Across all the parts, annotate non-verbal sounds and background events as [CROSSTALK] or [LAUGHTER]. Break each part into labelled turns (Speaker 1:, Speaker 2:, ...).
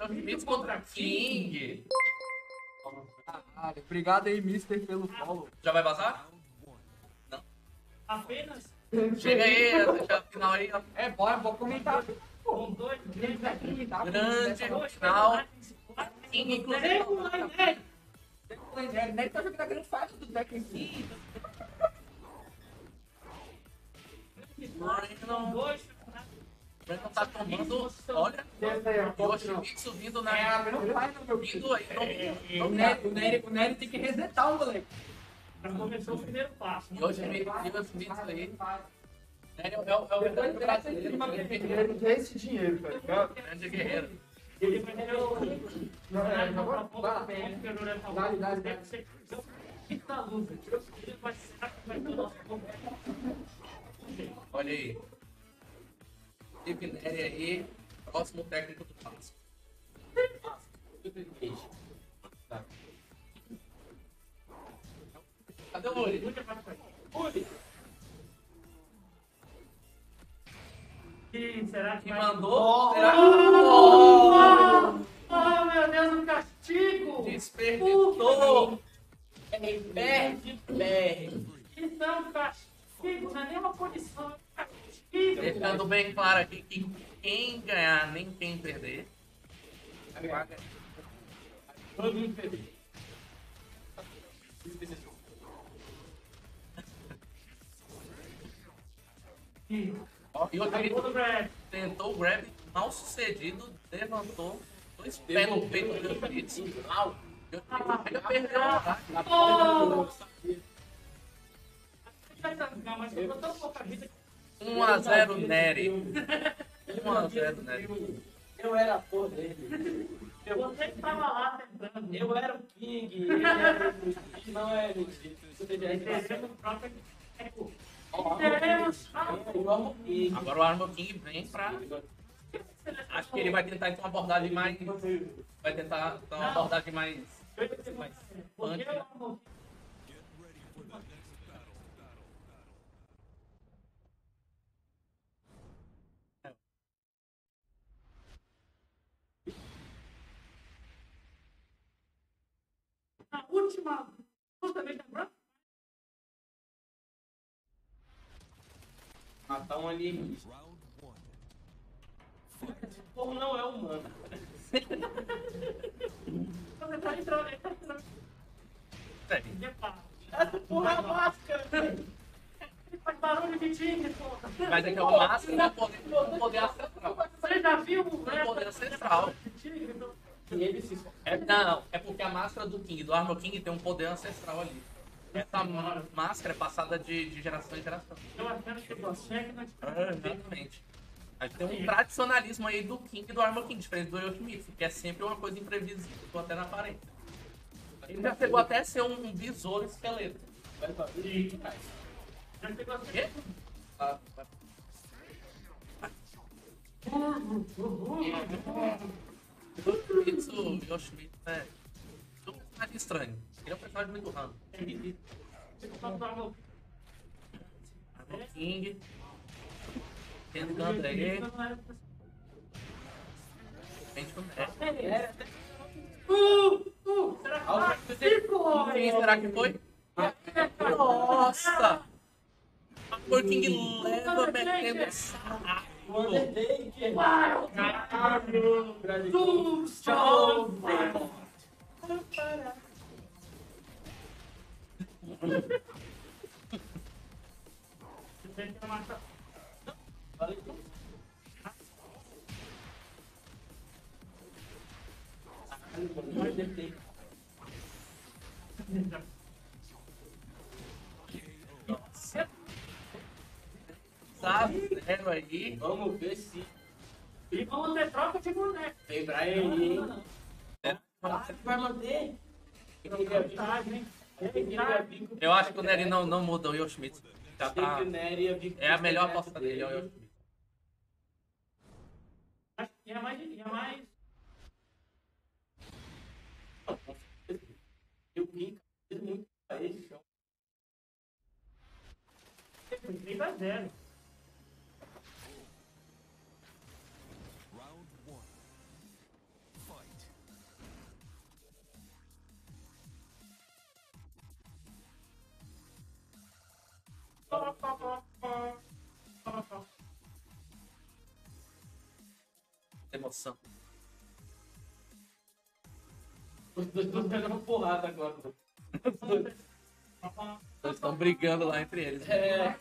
Speaker 1: Yoshimits contra King.
Speaker 2: Caralho, obrigado aí, Mister, pelo follow.
Speaker 1: Já vai vazar?
Speaker 3: Apenas
Speaker 1: Chega aí, deixa a final aí, ó.
Speaker 2: É, bora, vou comentar.
Speaker 3: com dois?
Speaker 1: Grande final. King, inclusive.
Speaker 3: Regular,
Speaker 2: Ele nem tá jogando a grande fase do deck em si.
Speaker 1: Brandon tá tomando, olha,
Speaker 2: É a
Speaker 1: na...
Speaker 2: grande fase do meu
Speaker 1: Vindo
Speaker 2: filho.
Speaker 1: aí,
Speaker 2: O
Speaker 1: não, não
Speaker 2: Nery, o, Nery, o Nery tem que resetar o moleque.
Speaker 3: já começou o primeiro passo.
Speaker 1: Yoshimitsu Yoshimitsu aí. É, é, o- é o verdadeiro brasileiro, grande guerreiro.
Speaker 4: Ele esse dinheiro, tá ligado?
Speaker 1: Grande guerreiro.
Speaker 3: Ele vai ter o.
Speaker 2: Não, é,
Speaker 3: Vai
Speaker 2: vai. Dá-lhe, dá-lhe, dá-lhe.
Speaker 3: ser. Quinta luta. Ele vai ser. Vai
Speaker 1: Olha aí. Steve Nery aí, próximo técnico do Vasco. Cadê o Uri?
Speaker 3: Ih, será que
Speaker 1: mandou? Será que
Speaker 3: Oh, oh, meu Deus, um castigo!
Speaker 1: desperdiçou? Perde, perde.
Speaker 3: Isso é um castigo, não é nem uma
Speaker 1: Deixando bem claro aqui que quem ganhar nem quem perder. ganhar.
Speaker 4: Todo mundo
Speaker 1: Ó, E o tentou o grab mal sucedido, levantou dois pés no peito do. Au! Yoshimitsu chega a perder o ataque.
Speaker 3: Oh! Vai tancar, mas eu tô tão pouca vida que
Speaker 1: 1x0 Nery. 1x0 Nery.
Speaker 4: Eu era a porra dele.
Speaker 3: você que tava lá tentando.
Speaker 4: Eu era o King. Ele era o não é mentira. Você o King.
Speaker 1: Agora o Armor King vem pra. Acho que ele vai tentar então uma abordagem mais. Vai tentar então, uma abordagem mais. mais
Speaker 3: Porque última, justamente lembrando,
Speaker 4: Matar um alienígena. Esse povo não é humano.
Speaker 3: você tá entrando, ele tá entrando.
Speaker 4: Essa porra é a máscara.
Speaker 3: Ele faz barulho de tigre, porra.
Speaker 1: Mas é que é o máximo do poder, poder ancestral.
Speaker 3: Você já viu o
Speaker 1: Do poder ancestral.
Speaker 3: De tigre? Então,
Speaker 4: E ele se
Speaker 1: É, não, é porque a máscara do King, do Armor King, tem um poder ancestral ali. Essa má- máscara é passada de, de geração em geração.
Speaker 3: Eu achando que você é que
Speaker 1: Exatamente. A gente tem um tradicionalismo aí do King e do Armor King, diferente do Yoshimitsu, que é sempre uma coisa imprevisível, até na aparência. Ele já chegou até a ser um, um besouro esqueleto.
Speaker 4: vai pra.
Speaker 3: Já pegou
Speaker 1: O quê? Ah, Yoshimitsu, Yoshimitsu é um personagem estranho. Ele é um personagem muito raro. Armor King. Tentando aí. Gente, como é?
Speaker 3: Uh, uh, será que foi!
Speaker 1: Quem será que foi? Nossa! Armor King leva metendo sarrafo.
Speaker 4: Undertaker.
Speaker 3: Strong! Você tem que matar.
Speaker 4: Falei com Caralho, Undertaker.
Speaker 1: Aí.
Speaker 4: Vamos ver se
Speaker 3: E vamos ter troca de boneco.
Speaker 4: tem pra ele, hein?
Speaker 1: Zero.
Speaker 4: Vai manter? Eu eu
Speaker 1: Eu acho que o Nery não, não muda o Yoshimitsu. Já tá.
Speaker 4: que
Speaker 1: É a melhor aposta dele, é o Yoshimitsu.
Speaker 3: E é mais. É mais.
Speaker 4: E o King fez muito pra ele, chão.
Speaker 3: 3 a 0.
Speaker 1: Emoção.
Speaker 4: Os dois estão pegando porrada agora.
Speaker 1: Estão brigando lá entre eles.
Speaker 4: É.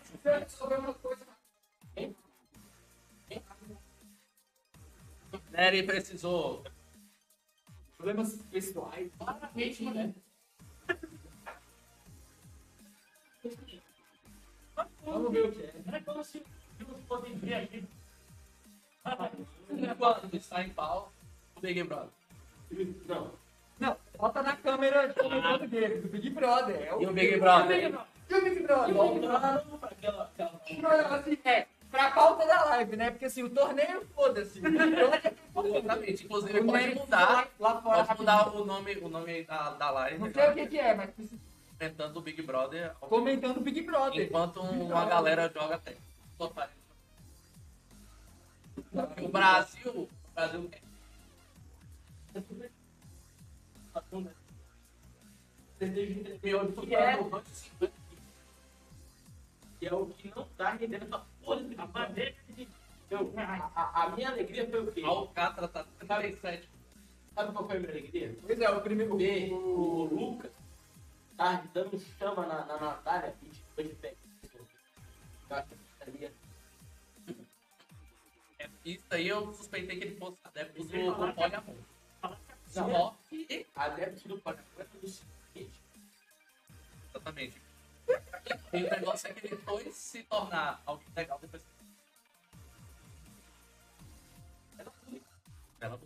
Speaker 1: Nery precisou.
Speaker 2: Problemas pessoais.
Speaker 4: Claramente, né?
Speaker 2: Vamos ver o que é.
Speaker 3: É como se fosse ver aqui.
Speaker 1: Quando está em pau, o Big Brother.
Speaker 4: Não.
Speaker 2: Não, bota na câmera comentando dele, do Big Brother. É
Speaker 1: E o Big Brother?
Speaker 2: E o Big Brother?
Speaker 4: Pra aquela. aquela...
Speaker 2: Não, assim, é, pra pauta da live, né? Porque assim, o torneio, foda-se. [LAUGHS] O Big Brother é.
Speaker 1: Exatamente. Inclusive,
Speaker 2: O
Speaker 1: pode mudar.
Speaker 2: Lá, lá fora,
Speaker 1: Pode mudar o nome, o nome da, da live.
Speaker 2: Não sei o que, que é, mas precisa-
Speaker 1: Comentando o Big Brother.
Speaker 2: comentando o Big Brother.
Speaker 1: Enquanto uma galera joga até. O Brasil. O Brasil
Speaker 4: o que é,
Speaker 1: falando 50.
Speaker 4: que é o que não tá rendendo pra porra Big Brother.
Speaker 3: de
Speaker 4: Eu, a, minha alegria foi o quê?
Speaker 1: Alcatra tá 37.
Speaker 4: Sabe qual foi a minha alegria?
Speaker 2: Pois é, o primeiro.
Speaker 4: Ver o
Speaker 2: O,
Speaker 4: Lucas tá dando chama na, na Natália e tipo, de pé. Que.
Speaker 1: É, Isso aí eu suspeitei que ele fosse adepto do, poliamor. Só que.
Speaker 4: adepto do Paraguai é do seguinte.
Speaker 1: Exatamente. E o negócio é que ele foi se tornar alguém legal depois. Ela. Ela.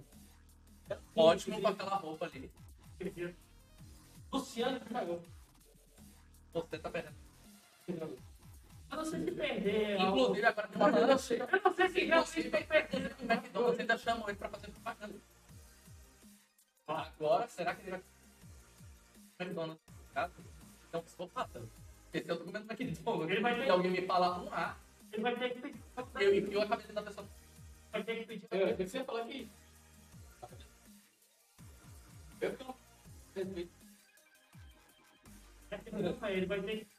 Speaker 1: Ótimo com aquela roupa ali. Você tá perdendo.
Speaker 3: Eu não sei se perder.
Speaker 1: Inclusive, agora tem uma
Speaker 3: Eu não sei. Eu não sei se realmente vai perder.
Speaker 1: o McDonald's ainda chamou ele pra fazer propaganda. Agora, será que ele vai. McDonald's, tá? Então, psicopata. Esse eu tô comendo McDonald's.
Speaker 3: Ele vai ter-
Speaker 1: Se alguém me falar um A,
Speaker 3: Ele vai ter que pedir.
Speaker 1: eu enfio a cabeça da pessoa.
Speaker 3: Vai ter que pedir.
Speaker 4: Eu achei que você ia falar que. Eu que não.
Speaker 3: Ele vai ter que.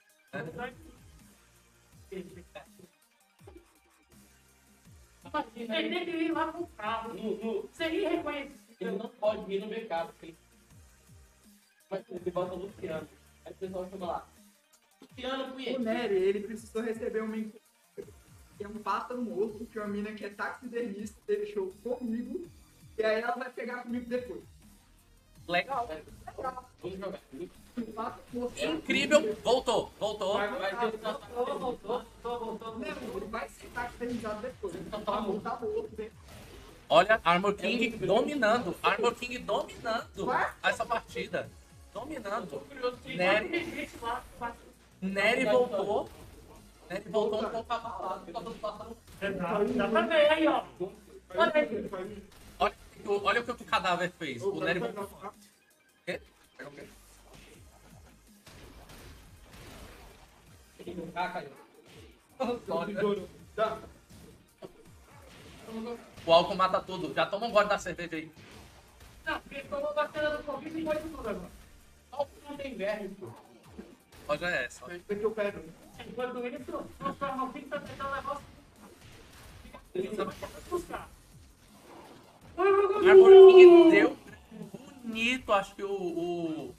Speaker 3: Tem que ir lá com o carro.
Speaker 4: no, no,
Speaker 3: Seria reconhecido.
Speaker 4: ele não pode ir no mercado, porque ele. Mas ele bota Luciano. Aí o pessoal chama lá. Luciano
Speaker 2: o
Speaker 4: Punheta.
Speaker 2: Nery, ele precisou receber uma é um pássaro morto que uma mina que é taxidermista deixou comigo. E aí ela vai pegar comigo depois.
Speaker 1: Legal. Incrível. Voltou, voltou.
Speaker 4: Vai, vai ter
Speaker 3: Voltou, voltou, voltou, voltou.
Speaker 2: Não, ele vai ser taxidermizado depois. Então tá morto?
Speaker 1: Olha, Armor King dominando. Armor King dominando essa partida. Dominando. Nery. Nery voltou. Nery voltou um pouco abalado.
Speaker 3: Dá pra ver aí, ó. Olha aí.
Speaker 1: Olha, o- o que o cadáver fez. O Nery. O quê? Pegou o quê? Ah, caiu. [LAUGHS] O álcool mata tudo. Já toma um gole da cerveja aí.
Speaker 3: Não, porque tomou bacana do Covid e foi tudo agora.
Speaker 4: Não tem verme, pô.
Speaker 1: Olha essa.
Speaker 2: Isso aqui eu pego.
Speaker 3: Enquanto isso, o Farmafim tá tentando levar os buscar.
Speaker 1: Armor King deu bonito. Acho que o, o.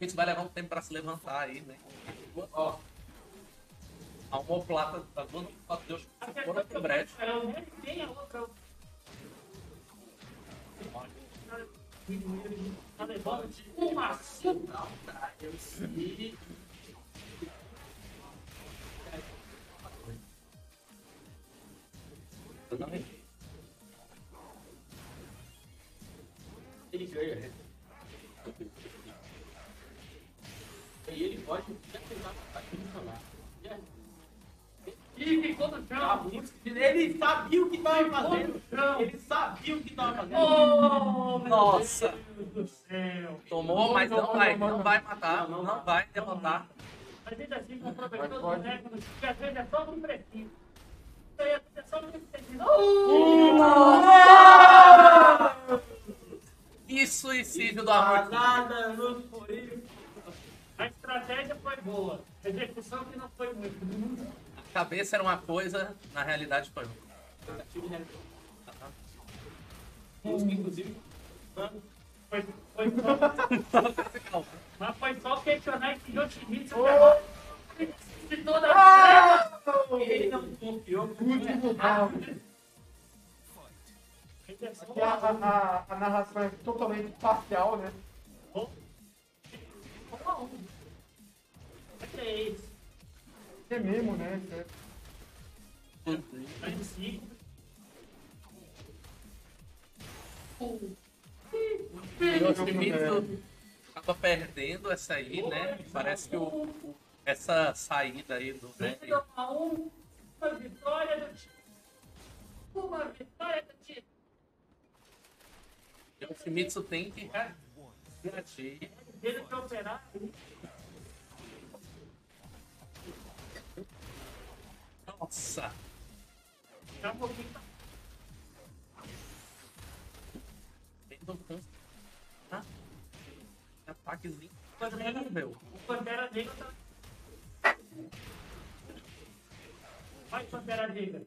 Speaker 1: Isso vai levar um tempo pra se levantar aí, né? Ó. A homoplata das duas homoplatas Deus
Speaker 3: A
Speaker 1: foram pro
Speaker 3: eu
Speaker 1: brete.
Speaker 3: quero é o Nery tem a outra. Tá levando uma surra.
Speaker 4: E ele ganha. E ele pode já tentar funcionar. Já-
Speaker 3: E ficou no chão.
Speaker 4: Ele sabia o que estava fazendo. Ele sabia o que estava fazendo.
Speaker 3: Oh,
Speaker 1: Nossa.
Speaker 3: Deus do céu.
Speaker 1: Tomou, mas não vai, não vai matar, não vai derrotar.
Speaker 3: Mas ainda assim, com o professor do boneco, que às vezes é só o que precisa. Isso aí é só o que precisa.
Speaker 1: E suicídio do Armor King.
Speaker 4: Nada nos foi.
Speaker 3: A estratégia foi boa. A execução que não foi muito.
Speaker 1: cabeça era uma coisa, na realidade foi outra.
Speaker 4: Música, inclusive.
Speaker 3: Foi, foi só, [LAUGHS] mas foi só questionar esse Yoshimitsu que de toda a
Speaker 4: ele não confiou.
Speaker 5: Último round. Aqui a, a, a, a narração é totalmente parcial, né?
Speaker 3: Um a um. É
Speaker 5: mesmo, né? É-
Speaker 3: Mas sim.
Speaker 1: O Yoshimitsu acaba perdendo essa aí, né? Parece que o, o- essa saída aí do
Speaker 3: Ainda uma um, vitória do time. Uma vitória do time.
Speaker 1: Yoshimitsu tem que reagir.
Speaker 3: Ele que operar.
Speaker 1: Nossa!
Speaker 3: Já um pouquinho.
Speaker 1: Tendo com. Ah, ataquezinho. Meu.
Speaker 3: O Pantera Negra tá. Vai, Pantera Negra.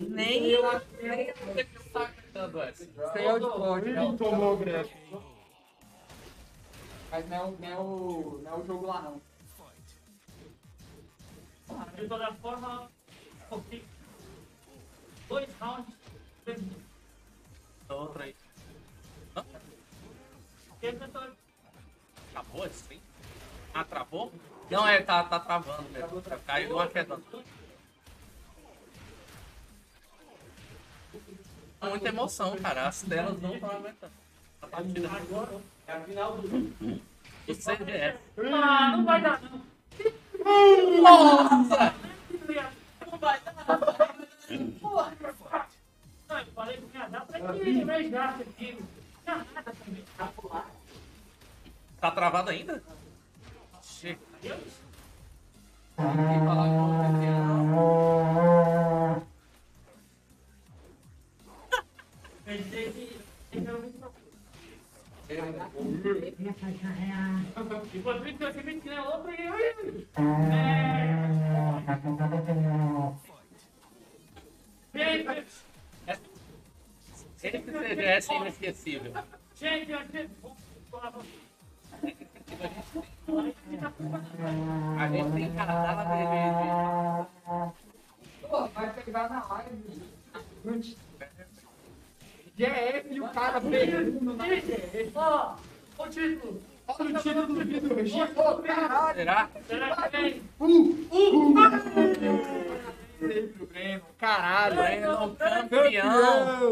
Speaker 1: Nem eu nem eu tá cantando essa.
Speaker 2: Isso aí é o esporte,
Speaker 5: Ih,
Speaker 2: não.
Speaker 5: tomou o.
Speaker 2: Mas não é, o, não, é o, não é o jogo lá, não.
Speaker 3: De toda forma, ok. dois rounds. três minutos.
Speaker 1: Outra aí.
Speaker 3: Ele tentou
Speaker 1: Acabou assim? Ah, travou? Não, é, tá, tá travando mesmo. Caiu uma queda. Muita emoção, cara. As telas não estão aguentando. A partida
Speaker 3: agora.
Speaker 4: É a final do.
Speaker 1: do CGS.
Speaker 3: Ah, não vai dar, não.
Speaker 1: Nossa!
Speaker 3: Não vai dar. Porra, Não, eu falei pra que.
Speaker 1: Tá travado ainda? Chega.
Speaker 3: Deus.
Speaker 1: Tem.
Speaker 3: Pensei que.
Speaker 1: Esse CGS é inesquecível.
Speaker 3: gente, gente.
Speaker 1: A gente tem cara dela de.
Speaker 2: Pô, vai pegar na live. GF e o cara GF.
Speaker 3: Ó, o título.
Speaker 2: Olha o do vídeo. Chegou, caralho.
Speaker 1: Será?
Speaker 3: Será que vem?
Speaker 2: Sempre o Breno. Caralho.
Speaker 1: Breno campeão.